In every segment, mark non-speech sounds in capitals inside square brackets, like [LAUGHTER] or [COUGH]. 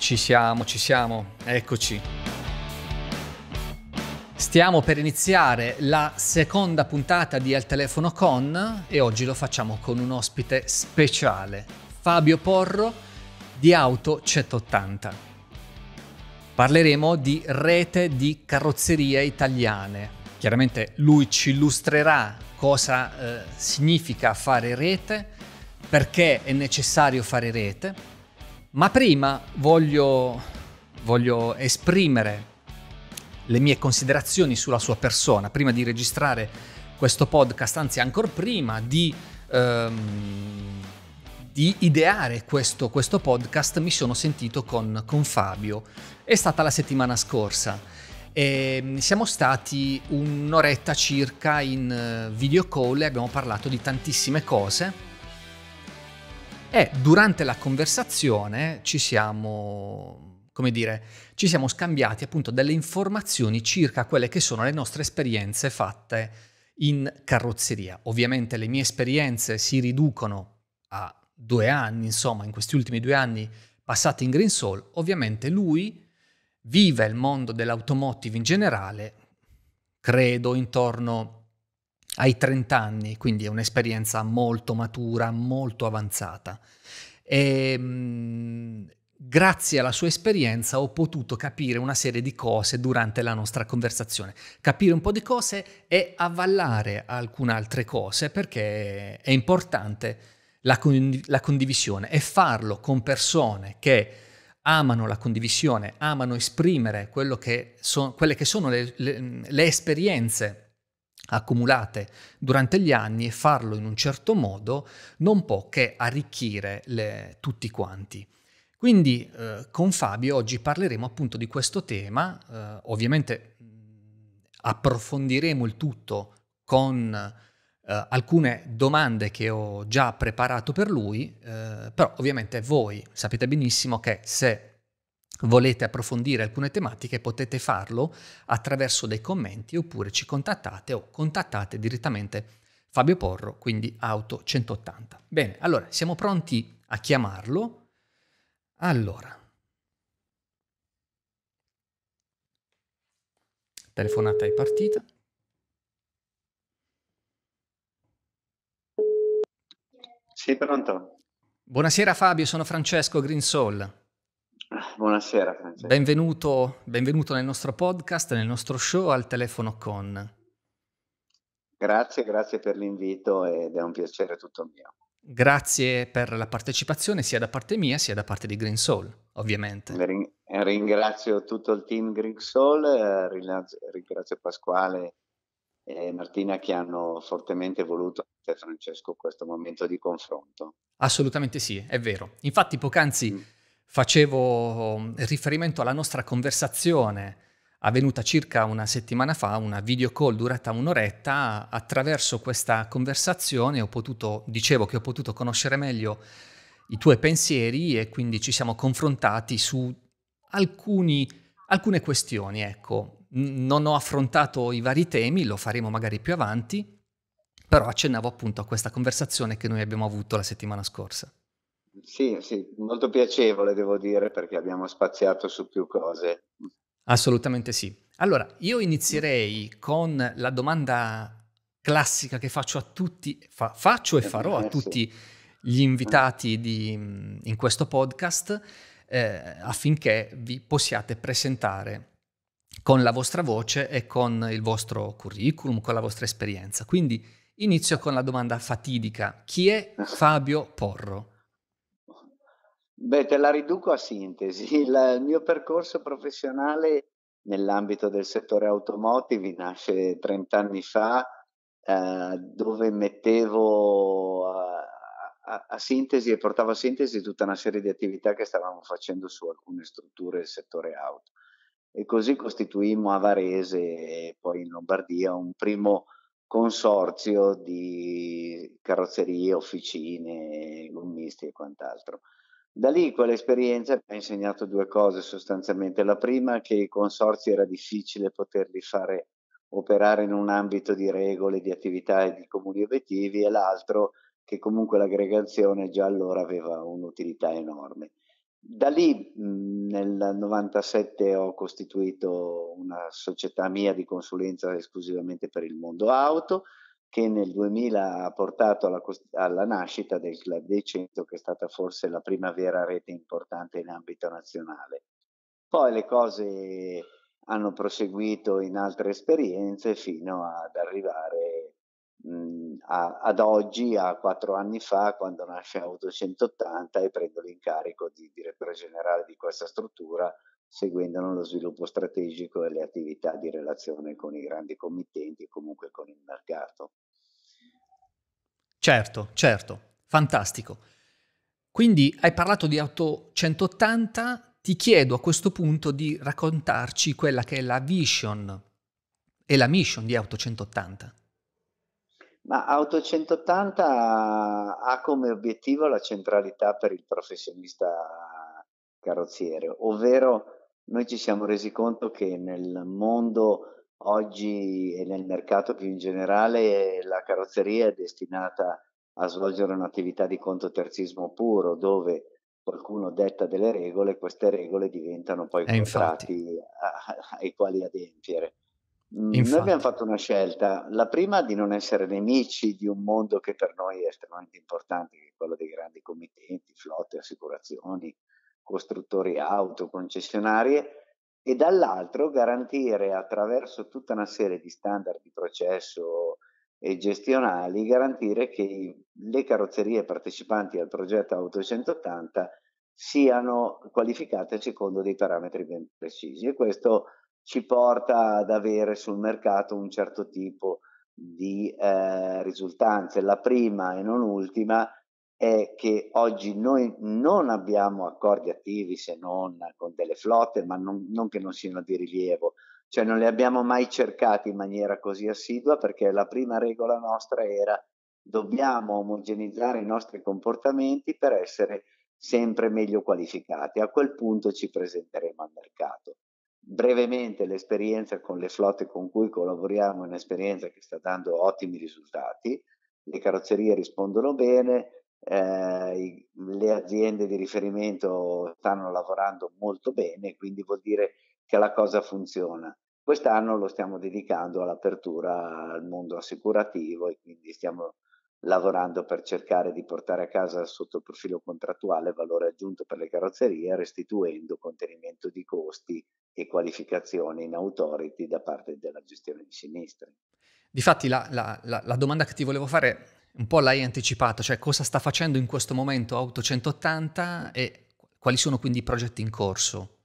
Ci siamo, ci siamo, eccoci. Stiamo per iniziare la seconda puntata di Al Telefono Con e oggi lo facciamo con un ospite speciale, Fabio Porro di Auto 180. Parleremo di rete di carrozzerie italiane. Chiaramente lui ci illustrerà cosa eh, significa fare rete, perché è necessario fare rete, ma prima voglio, voglio esprimere le mie considerazioni sulla sua persona, prima di registrare questo podcast, anzi ancora prima di, ehm, di ideare questo, questo, podcast, mi sono sentito con, con Fabio. È stata la settimana scorsa. E siamo stati un'oretta circa in eh, video call e abbiamo parlato di tantissime cose e durante la conversazione ci siamo, come dire, ci siamo scambiati appunto delle informazioni circa quelle che sono le nostre esperienze fatte in carrozzeria. Ovviamente le mie esperienze si riducono a due anni, insomma, in questi ultimi due anni passati in Green Soul. Ovviamente lui vive il mondo dell'automotive in generale, credo intorno ai 30 anni, quindi è un'esperienza molto matura, molto avanzata. E, mh, grazie alla sua esperienza ho potuto capire una serie di cose durante la nostra conversazione, capire un po' di cose e avvallare alcune altre cose perché è importante la, con- la condivisione e farlo con persone che amano la condivisione, amano esprimere che so- quelle che sono le, le, le esperienze accumulate durante gli anni e farlo in un certo modo non può che arricchire le, tutti quanti. Quindi eh, con Fabio oggi parleremo appunto di questo tema, eh, ovviamente approfondiremo il tutto con eh, alcune domande che ho già preparato per lui, eh, però ovviamente voi sapete benissimo che se volete approfondire alcune tematiche potete farlo attraverso dei commenti oppure ci contattate o contattate direttamente Fabio Porro, quindi Auto 180. Bene, allora siamo pronti a chiamarlo. Allora, telefonata è partita. Sì, pronto. Buonasera Fabio, sono Francesco Green Soul. Buonasera Francesco. Benvenuto, benvenuto nel nostro podcast, nel nostro show al telefono con. Grazie, grazie per l'invito ed è un piacere tutto mio. Grazie per la partecipazione sia da parte mia sia da parte di Green Soul, ovviamente. Ringrazio tutto il team Green Soul, eh, ringrazio Pasquale e Martina che hanno fortemente voluto Francesco questo momento di confronto. Assolutamente sì, è vero. Infatti poc'anzi mm facevo mm, riferimento alla nostra conversazione avvenuta circa una settimana fa, una video call durata un'oretta, attraverso questa conversazione ho potuto, dicevo che ho potuto conoscere meglio i tuoi pensieri e quindi ci siamo confrontati su alcuni, alcune questioni, ecco. Non ho affrontato i vari temi, lo faremo magari più avanti, però accennavo appunto a questa conversazione che noi abbiamo avuto la settimana scorsa. Sì, sì, molto piacevole devo dire perché abbiamo spaziato su più cose. Assolutamente sì. Allora, io inizierei con la domanda classica che faccio a tutti, fa, faccio e farò a tutti gli invitati di, in questo podcast eh, affinché vi possiate presentare con la vostra voce e con il vostro curriculum, con la vostra esperienza. Quindi inizio con la domanda fatidica. Chi è [LAUGHS] Fabio Porro? Beh, te la riduco a sintesi. Il, [LAUGHS] il mio percorso professionale nell'ambito del settore automotive nasce 30 anni fa, eh, dove mettevo a, a, a, sintesi e portavo a sintesi tutta una serie di attività che stavamo facendo su alcune strutture del settore auto. E così costituimmo a Varese e poi in Lombardia un primo consorzio di carrozzerie, officine, gommisti e quant'altro. Da lì quell'esperienza mi ha insegnato due cose sostanzialmente. La prima che i consorzi era difficile poterli fare operare in un ambito di regole, di attività e di comuni obiettivi e l'altro che comunque l'aggregazione già allora aveva un'utilità enorme. Da lì nel 97 ho costituito una società mia di consulenza esclusivamente per il mondo auto che nel 2000 ha portato alla, alla, nascita del Club dei 100 che è stata forse la prima vera rete importante in ambito nazionale. Poi le cose hanno proseguito in altre esperienze fino ad arrivare mh, a, ad oggi, a quattro anni fa, quando nasce Auto 180 e prendo l'incarico di direttore generale di questa struttura seguendone lo sviluppo strategico e le attività di relazione con i grandi committenti e comunque con il mercato. Certo, certo, fantastico. Quindi hai parlato di Auto 180, ti chiedo a questo punto di raccontarci quella che è la vision e la mission di Auto 180. Ma Auto 180 ha come obiettivo la centralità per il professionista carrozziere, ovvero noi ci siamo resi conto che nel mondo oggi e nel mercato più in generale la carrozzeria è destinata a svolgere un'attività di contoterzismo puro dove qualcuno detta delle regole, queste regole diventano poi eh, contratti a, ai quali adempiere. Mm, infatti. Noi abbiamo fatto una scelta, la prima di non essere nemici di un mondo che per noi è estremamente importante, che è quello dei grandi committenti, flotte, assicurazioni, costruttori auto, concessionarie, e dall'altro garantire attraverso tutta una serie di standard di processo e gestionali, garantire che le carrozzerie partecipanti al progetto Auto 180 siano qualificate secondo dei parametri ben precisi e questo ci porta ad avere sul mercato un certo tipo di eh, risultanze. La prima e non ultima è che oggi noi non abbiamo accordi attivi se non con delle flotte, ma non, non, che non siano di rilievo, cioè non li abbiamo mai cercati in maniera così assidua perché la prima regola nostra era dobbiamo omogenizzare i nostri comportamenti per essere sempre meglio qualificati. A quel punto ci presenteremo al mercato. Brevemente l'esperienza con le flotte con cui collaboriamo è un'esperienza che sta dando ottimi risultati, le carrozzerie rispondono bene, eh, le aziende di riferimento stanno lavorando molto bene, quindi vuol dire che la cosa funziona. Quest'anno lo stiamo dedicando all'apertura al mondo assicurativo e quindi stiamo lavorando per cercare di portare a casa sotto il profilo contrattuale valore aggiunto per le carrozzerie, restituendo contenimento di costi e qualificazione in authority da parte della gestione di sinistri. Difatti la, la, la, la domanda che ti volevo fare un po' l'hai anticipato, cioè cosa sta facendo in questo momento Auto 180 e quali sono quindi i progetti in corso?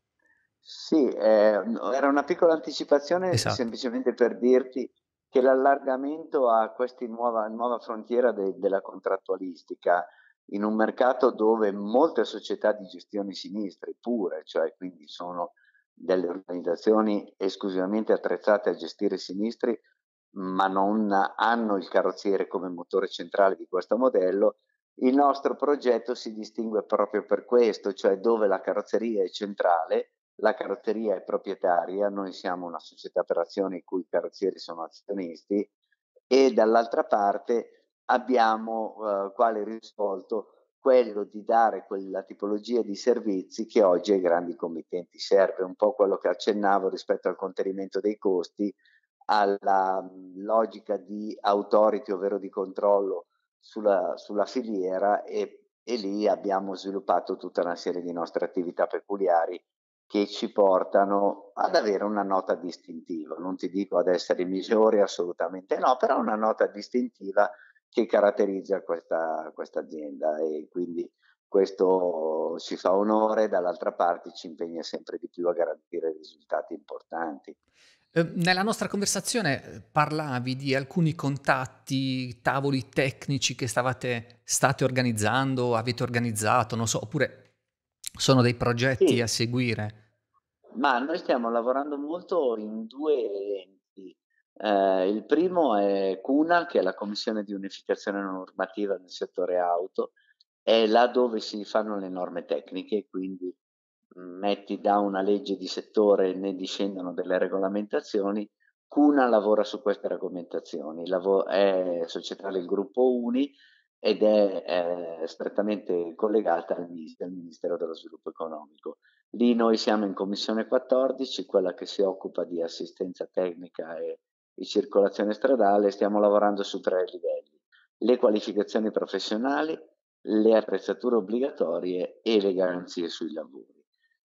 Sì, eh, era una piccola anticipazione esatto. semplicemente per dirti che l'allargamento a questa nuova, nuova frontiera de, della contrattualistica in un mercato dove molte società di gestione sinistri pure, cioè quindi sono delle organizzazioni esclusivamente attrezzate a gestire sinistri, ma non hanno il carrozziere come motore centrale di questo modello, il nostro progetto si distingue proprio per questo, cioè dove la carrozzeria è centrale, la carrozzeria è proprietaria, noi siamo una società per azioni i cui carrozzieri sono azionisti e dall'altra parte abbiamo uh, quale risvolto? Quello di dare quella tipologia di servizi che oggi ai grandi committenti serve, un po' quello che accennavo rispetto al contenimento dei costi, alla mhmm, logica di authority, ovvero di controllo sulla, sulla filiera e, e, lì abbiamo sviluppato tutta una serie di nostre attività peculiari che ci portano ad avere una nota distintiva. Non ti dico ad essere migliori, assolutamente no, però una nota distintiva che caratterizza questa, questa azienda e quindi questo ci fa onore, dall'altra parte ci impegna sempre di più a garantire risultati importanti. Ehm, nella nostra conversazione eh, parlavi di alcuni contatti, tavoli tecnici che stavate, state organizzando, avete organizzato, non so, oppure sono dei progetti sì. a seguire. Ma noi stiamo lavorando molto in due enti. Eh, il primo è CUNA, che è la Commissione di Unificazione Normativa nel settore auto, è là dove si fanno le norme tecniche, quindi metti da una legge di settore e ne discendono delle regolamentazioni, Cuna lavora su queste regolamentazioni, Lavo- è società del gruppo Uni ed è, è strettamente collegata al, al Ministero dello Sviluppo Economico. Lì noi siamo in Commissione 14, quella che si occupa di assistenza tecnica e, e circolazione stradale, stiamo lavorando su tre livelli, le qualificazioni professionali, le attrezzature obbligatorie e le garanzie sui lavori.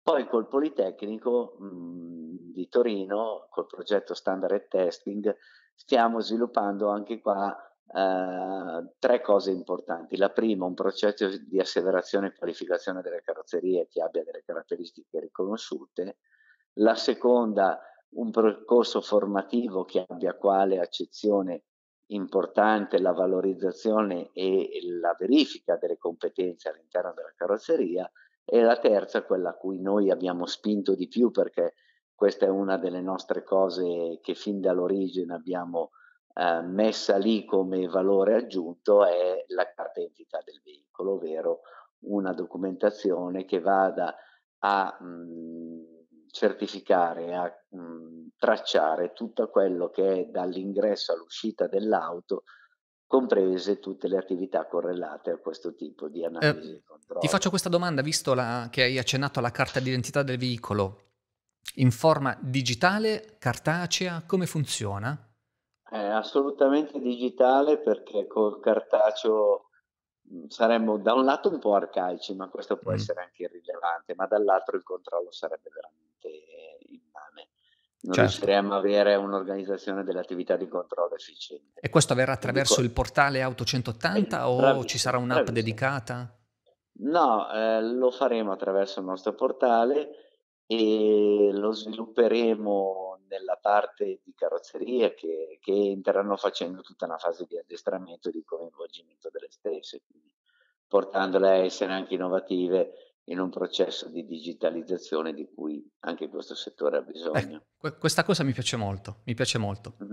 Poi col Politecnico mh, di Torino, col progetto Standard Testing, stiamo sviluppando anche qua eh, tre cose importanti. La prima, un processo di asseverazione e qualificazione delle carrozzerie che abbia delle caratteristiche riconosciute. La seconda, un percorso formativo che abbia quale accezione importante la valorizzazione e la verifica delle competenze all'interno della carrozzeria e la terza, quella a cui noi abbiamo spinto di più perché questa è una delle nostre cose che fin dall'origine abbiamo eh, messa lì come valore aggiunto, è la carta identità del veicolo, ovvero una documentazione che vada a mh, certificare, a mh, tracciare tutto quello che è dall'ingresso all'uscita dell'auto, comprese tutte le attività correlate a questo tipo di analisi eh, e controllo. Ti faccio questa domanda, visto la, che hai accennato alla carta d'identità del veicolo, in forma digitale, cartacea, come funziona? È assolutamente digitale perché col cartaceo saremmo da un lato un po' arcaici, ma questo può mm. essere anche irrilevante, ma dall'altro il controllo sarebbe veramente immane. Non certo. riusciremmo ad avere un'organizzazione delle attività di controllo efficiente. E questo avverrà attraverso Quindi, il portale Auto 180 eh, o ci sarà un'app dedicata? No, eh, lo faremo attraverso il nostro portale e lo svilupperemo nella parte di carrozzeria che, che entreranno facendo tutta una fase di addestramento e di coinvolgimento delle stesse, quindi portandole a essere anche innovative in un processo di digitalizzazione di cui anche questo settore ha bisogno. Eh, questa cosa mi piace molto, mi piace molto. [LAUGHS]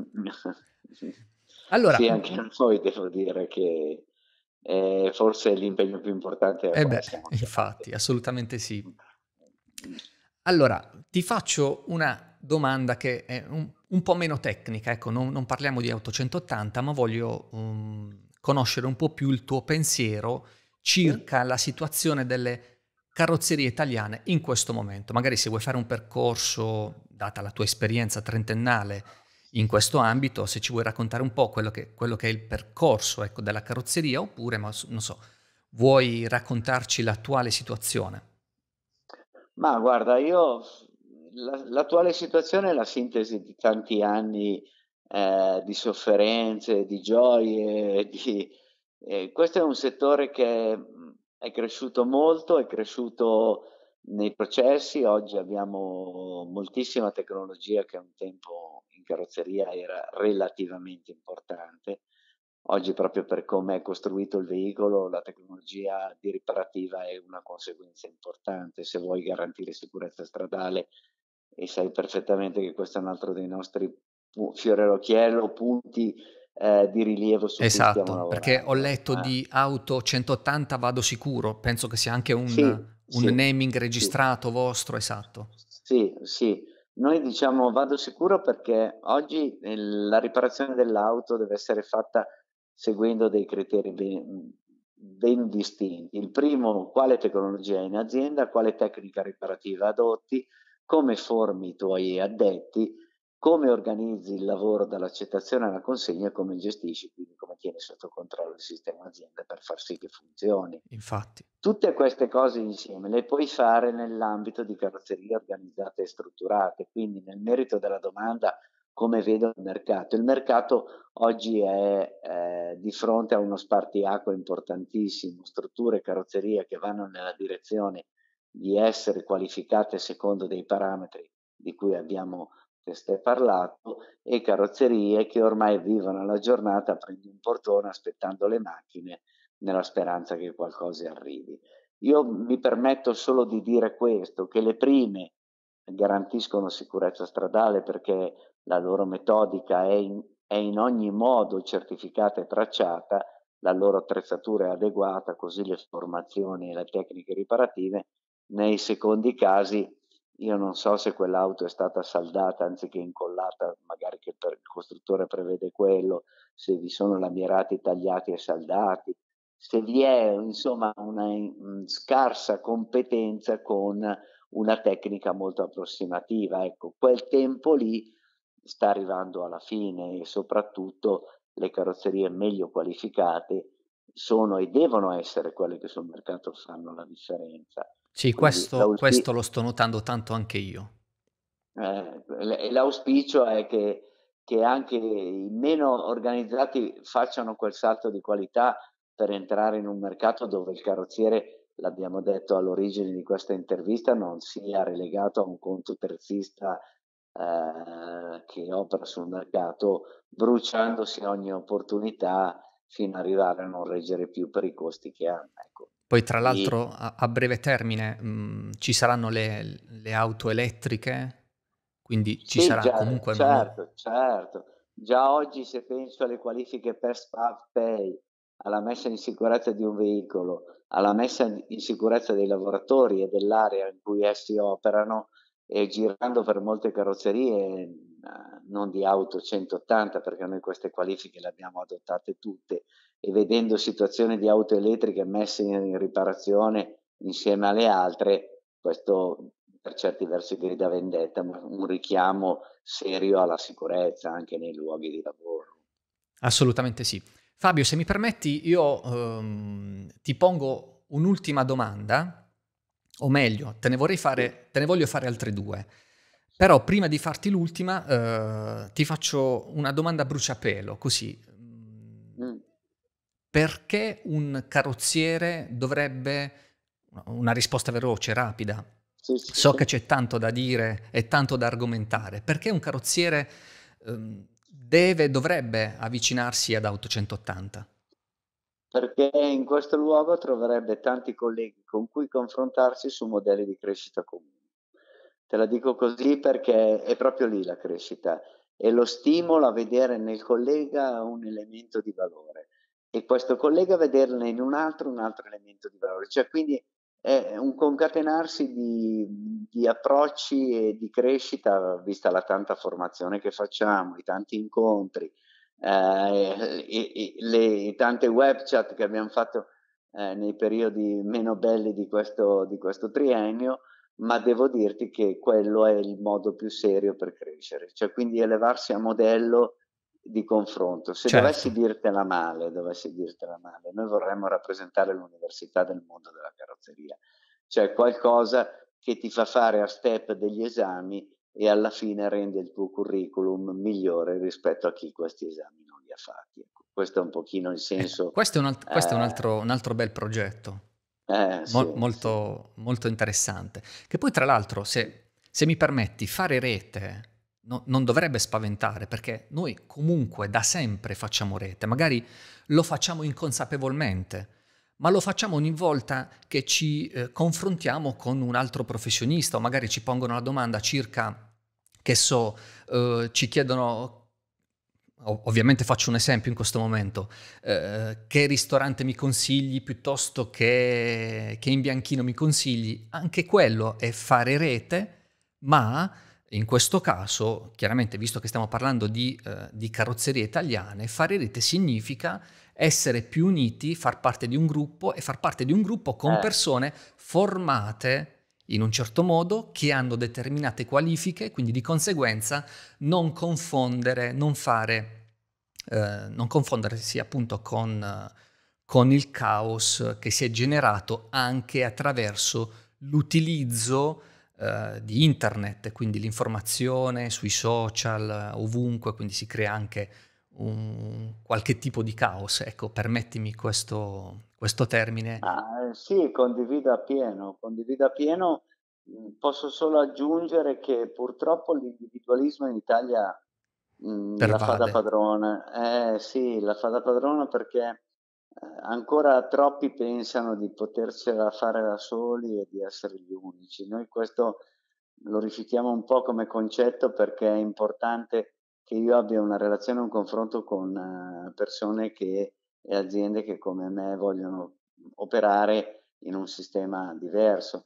allora, sì, anche a noi devo dire che è forse l'impegno più importante. Eh beh, infatti, assolutamente sì. Allora, ti faccio una domanda che è un, un po' meno tecnica, ecco, non, non, parliamo di Auto 180, ma voglio um, conoscere un po' più il tuo pensiero circa la situazione delle carrozzerie italiane in questo momento. Magari se vuoi fare un percorso, data la tua esperienza trentennale in questo ambito, se ci vuoi raccontare un po' quello che, quello che è il percorso ecco, della carrozzeria, oppure, ma, non so, vuoi raccontarci l'attuale situazione? Ma guarda, io la- l'attuale situazione è la sintesi di tanti anni eh, di sofferenze, di gioie, di, eh, questo è un settore che è cresciuto molto, è cresciuto nei processi, oggi abbiamo moltissima tecnologia che un tempo in carrozzeria era relativamente importante Oggi proprio per come è costruito il veicolo, la tecnologia di riparativa è una conseguenza importante. Se vuoi garantire sicurezza stradale e sai perfettamente che questo è un altro dei nostri fiore all'occhiello, punti eh, di rilievo su esatto, perché ho letto eh. di auto 180 vado sicuro, penso che sia anche un, sì, un sì, naming registrato sì. vostro, esatto. Sì, sì. Noi diciamo vado sicuro perché oggi la riparazione dell'auto deve essere fatta seguendo dei criteri ben, ben distinti. Il primo, quale tecnologia hai in azienda, quale tecnica riparativa adotti, come formi i tuoi addetti, come organizzi il lavoro dall'accettazione alla consegna e come gestisci, quindi come tieni sotto controllo il sistema azienda per far sì che funzioni. Infatti. Tutte queste cose insieme le puoi fare nell'ambito di carrozzerie organizzate e strutturate, quindi nel merito della domanda come vedo il mercato. Il mercato oggi è eh, di fronte a uno spartiacque importantissimo, strutture e carrozzerie che vanno nella direzione di essere qualificate secondo dei parametri di cui abbiamo testé parlato e carrozzerie che ormai vivono la giornata prendi un portone aspettando le macchine nella speranza che qualcosa arrivi. Io mi permetto solo di dire questo, che le prime garantiscono sicurezza stradale perché la loro metodica è in, è in ogni modo certificata e tracciata, la loro attrezzatura è adeguata, così le formazioni e le tecniche riparative. Nei secondi casi io non so se quell'auto è stata saldata anziché incollata, magari che il costruttore prevede quello, se vi sono lamierati tagliati e saldati, se vi è insomma una in, scarsa competenza con una tecnica molto approssimativa. Ecco, quel tempo lì sta arrivando alla fine e soprattutto le carrozzerie meglio qualificate sono e devono essere quelle che sul mercato fanno la differenza. Sì, questo, questo, lo sto notando tanto anche io. Eh, l'auspicio è che, che, anche i meno organizzati facciano quel salto di qualità per entrare in un mercato dove il carrozziere, l'abbiamo detto all'origine di questa intervista, non sia relegato a un conto terzista eh, che opera sul mercato bruciandosi ogni opportunità fino ad arrivare a non reggere più per i costi che hanno. Ecco. Poi tra l'altro e... a, a, breve termine mh, ci saranno le, le, auto elettriche, quindi ci sì, sarà già, comunque... Certo, certo. Già oggi se penso alle qualifiche per SPAV Pay, alla messa in sicurezza di un veicolo, alla messa in sicurezza dei lavoratori e dell'area in cui essi operano, e girando per molte carrozzerie non di auto 180 perché noi queste qualifiche le abbiamo adottate tutte e vedendo situazioni di auto elettriche messe in riparazione insieme alle altre, questo per certi versi grida vendetta, ma un richiamo serio alla sicurezza anche nei luoghi di lavoro. Assolutamente sì. Fabio, se mi permetti, io um, ti pongo un'ultima domanda, o meglio, te ne, fare, te ne voglio fare altre due. Però prima di farti l'ultima, eh, ti faccio una domanda a bruciapelo, così. Mm. Perché un carrozziere dovrebbe... Una risposta veloce, rapida. Sì, sì, so sì. che c'è tanto da dire e tanto da argomentare. Perché un carrozziere eh, deve, dovrebbe avvicinarsi ad Auto 180? Perché in questo luogo troverebbe tanti colleghi con cui confrontarsi su modelli di crescita comuni Te la dico così perché è proprio lì la crescita e lo stimolo a vedere nel collega un elemento di valore e questo collega vederne in un altro un altro elemento di valore. Cioè quindi è un concatenarsi di, di approcci e di crescita vista la tanta formazione che facciamo, i tanti incontri, eh, i, i, le tante web chat che abbiamo fatto eh, nei periodi meno belli di questo, di questo triennio ma devo dirti che quello è il modo più serio per crescere, cioè quindi elevarsi a modello di confronto. Se certo. dovessi dirtela male, dovessi dirtela male, noi vorremmo rappresentare l'università del mondo della carrozzeria, cioè qualcosa che ti fa fare a step degli esami e alla fine rende il tuo curriculum migliore rispetto a chi questi esami non li ha fatti. Ecco, questo è un pochino il eh, senso. Eh, questo è, un, alt- questo è un, altro, un altro bel progetto. Eh, sì, Mo- molto, sì. molto, interessante. Che poi tra l'altro, se, se mi permetti, fare rete no, non dovrebbe spaventare perché noi comunque da sempre facciamo rete, magari lo facciamo inconsapevolmente, ma lo facciamo ogni volta che ci eh, confrontiamo con un altro professionista o magari ci pongono la domanda circa, che so, eh, ci chiedono ovviamente faccio un esempio in questo momento, eh, che ristorante mi consigli piuttosto che, che in bianchino mi consigli, anche quello è fare rete, ma in questo caso, chiaramente visto che stiamo parlando di, eh, di carrozzerie italiane, fare rete significa essere più uniti, far parte di un gruppo e far parte di un gruppo con eh. persone formate in un certo modo, che hanno determinate qualifiche, quindi di conseguenza non confondere, non fare, eh, non confondersi appunto con, con il caos che si è generato anche attraverso l'utilizzo eh, di internet, quindi l'informazione sui social, ovunque, quindi si crea anche un, qualche tipo di caos. Ecco, permettimi questo, questo termine. Ah, eh, sì, condivido appieno, condivido appieno. Mm, posso solo aggiungere che purtroppo l'individualismo in Italia mh, mm, la fa da padrona. Eh sì, la fa da padrona perché eh, ancora troppi pensano di potercela fare da soli e di essere gli unici. Noi questo lo rifiutiamo un po' come concetto perché è importante che io abbia una relazione, un confronto con uh, persone che, e aziende che come me vogliono operare in un sistema diverso.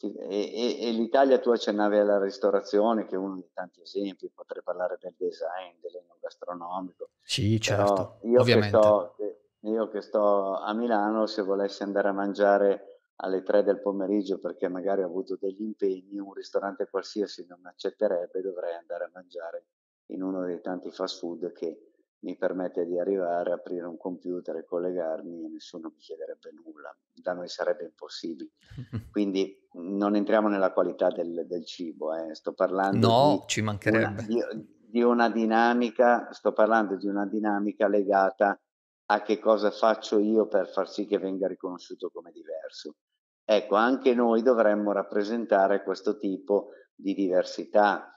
E, e, e, l'Italia tu accennavi alla ristorazione, che è uno dei tanti esempi, potrei parlare del design, dell'enogastronomico. Sì, certo, io ovviamente. Che che, io che sto a Milano, se volessi andare a mangiare alle 3 del pomeriggio perché magari ho avuto degli impegni, un ristorante qualsiasi non accetterebbe, dovrei andare a mangiare in uno dei tanti fast food che mi permette di arrivare, aprire un computer e collegarmi e nessuno mi chiederebbe nulla. Da noi sarebbe impossibile. [LAUGHS] Quindi non entriamo nella qualità del, del cibo, eh. sto parlando no, di, ci mancherebbe. Una, di, di una dinamica, sto parlando di una dinamica legata a che cosa faccio io per far sì che venga riconosciuto come diverso. Ecco, anche noi dovremmo rappresentare questo tipo di diversità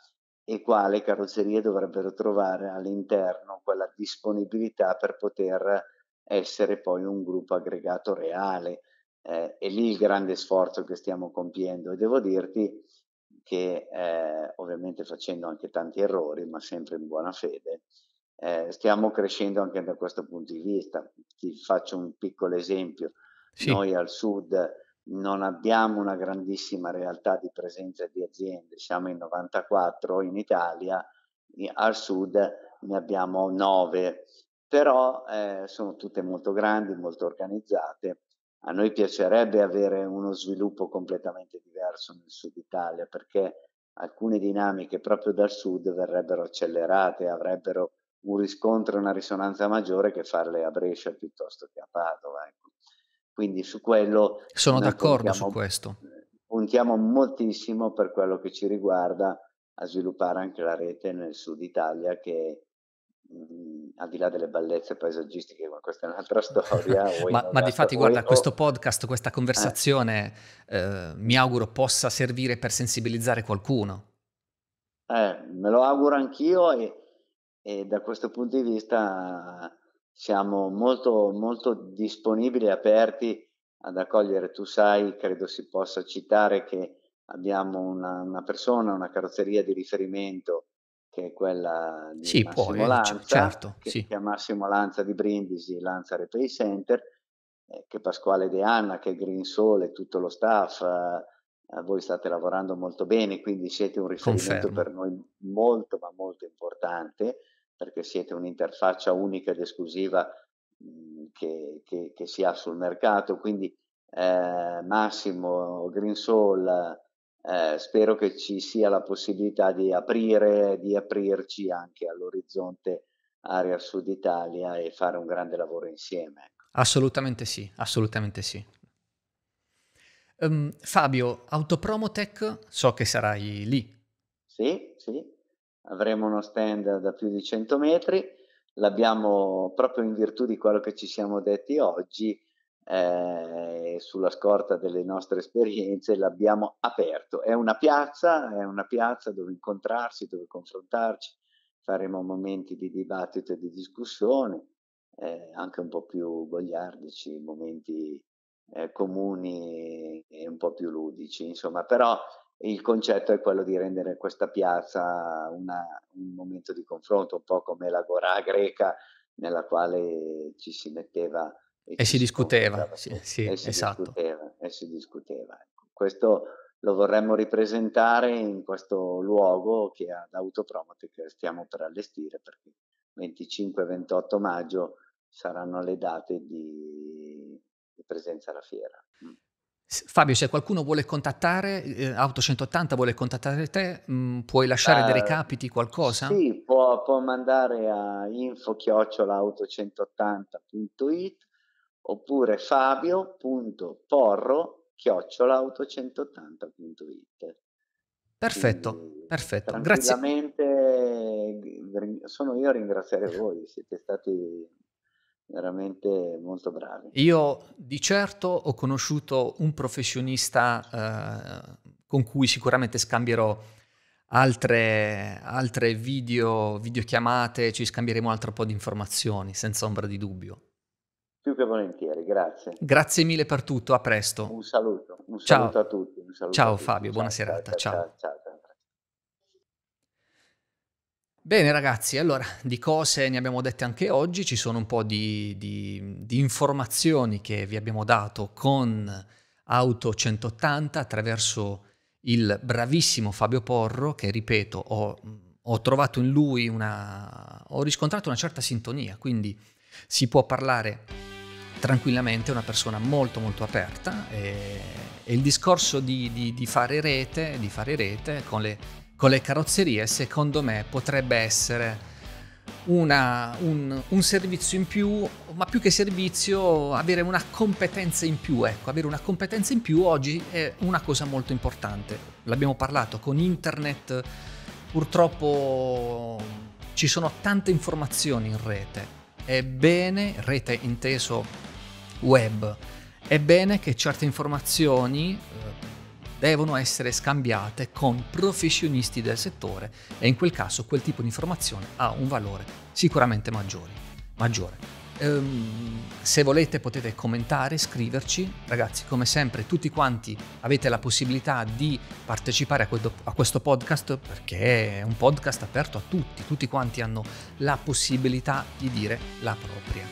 e quale carrozzerie dovrebbero trovare all'interno quella disponibilità per poter essere poi un gruppo aggregato reale. Eh, è lì il grande sforzo che stiamo compiendo e devo dirti che eh, ovviamente facendo anche tanti errori, ma sempre in buona fede, eh, stiamo crescendo anche da questo punto di vista. Ti faccio un piccolo esempio. Sì. Noi al sud non abbiamo una grandissima realtà di presenza di aziende, siamo in 94 in Italia, al sud ne abbiamo 9, però eh, sono tutte molto grandi, molto organizzate. A noi piacerebbe avere uno sviluppo completamente diverso nel sud Italia perché alcune dinamiche proprio dal sud verrebbero accelerate, avrebbero un riscontro e una risonanza maggiore che farle a Brescia piuttosto che a Padova. Ecco. Quindi su quello... Sono d'accordo puntiamo, su questo. Puntiamo moltissimo per quello che ci riguarda a sviluppare anche la rete nel sud Italia che mh, al di là delle bellezze paesaggistiche, ma questa è un'altra [LAUGHS] storia. ma, ma di fatti, guarda, o... questo podcast, questa eh. conversazione, eh. Eh, mi auguro possa servire per sensibilizzare qualcuno. Eh, me lo auguro anch'io e, e da questo punto di vista siamo molto, molto disponibili e aperti ad accogliere. Tu sai, credo si possa citare che abbiamo una, una persona, una carrozzeria di riferimento che è quella di sì, Massimo puoi, Lanza, certo, che sì. si chiama Massimo Lanza di Brindisi, Lanza Repay Center, eh, che Pasquale De Anna, che Green Soul e tutto lo staff, eh, voi state lavorando molto bene, quindi siete un riferimento Confermo. per noi molto ma molto importante perché siete un'interfaccia unica ed esclusiva mh, che, che, che, si ha sul mercato. Quindi eh, Massimo, Green Soul, eh, spero che ci sia la possibilità di aprire, di aprirci anche all'orizzonte area Sud Italia e fare un grande lavoro insieme. Ecco. Assolutamente sì, assolutamente sì. Um, Fabio, Autopromotech, so che sarai lì. Sì, sì, avremo uno stand da più di 100 metri, l'abbiamo proprio in virtù di quello che ci siamo detti oggi, eh, sulla scorta delle nostre esperienze, l'abbiamo aperto. È una piazza, è una piazza dove incontrarsi, dove confrontarci, faremo momenti di dibattito e di discussione, eh, anche un po' più gogliardici, momenti eh, comuni e un po' più ludici, insomma, però il concetto è quello di rendere questa piazza una, un momento di confronto, un po' come la Gorà greca nella quale ci si metteva e, e si discuteva, sì, sì, e si esatto. discuteva, e si discuteva. Questo lo vorremmo ripresentare in questo luogo che ad Autopromotec stiamo per allestire perché 25-28 maggio saranno le date di, di presenza alla fiera. Fabio, se qualcuno vuole contattare, eh, Auto 180 vuole contattare te, mh, mm, puoi lasciare uh, dei recapiti, qualcosa? Sì, può, può mandare a info-auto180.it oppure fabio.porro-auto180.it. Perfetto, Quindi, perfetto. Grazie. sono io a ringraziare voi, siete stati veramente molto bravi. Io di certo ho conosciuto un professionista eh, con cui sicuramente scambierò altre, altre video, videochiamate, ci scambieremo un altro po' di informazioni, senza ombra di dubbio. Più che volentieri, grazie. Grazie mille per tutto, a presto. Un saluto, un saluto a tutti. Ciao a tutti. Fabio, buona ciao, serata. ciao. ciao. ciao. Bene ragazzi, allora di cose ne abbiamo dette anche oggi, ci sono un po' di, di, di informazioni che vi abbiamo dato con Auto 180 attraverso il bravissimo Fabio Porro che ripeto ho, ho trovato in lui una... ho riscontrato una certa sintonia, quindi Si può parlare tranquillamente, è una persona molto molto aperta e, e il discorso di, di, di, fare rete, di fare rete con le, con le carrozzerie secondo me potrebbe essere una, un, un, servizio in più, ma più che servizio, avere una competenza in più. Ecco, avere una competenza in più oggi è una cosa molto importante. L'abbiamo parlato con internet, purtroppo ci sono tante informazioni in rete. È bene, rete inteso web, è bene che certe informazioni eh, devono essere scambiate con professionisti del settore e in quel caso quel tipo di informazione ha un valore sicuramente maggiore. maggiore. Ehm, se volete potete commentare, scriverci, ragazzi come sempre tutti quanti avete la possibilità di partecipare a, questo, a questo podcast perché è un podcast aperto a tutti, tutti quanti hanno la possibilità di dire la propria.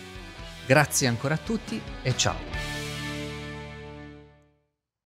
Grazie ancora a tutti e ciao!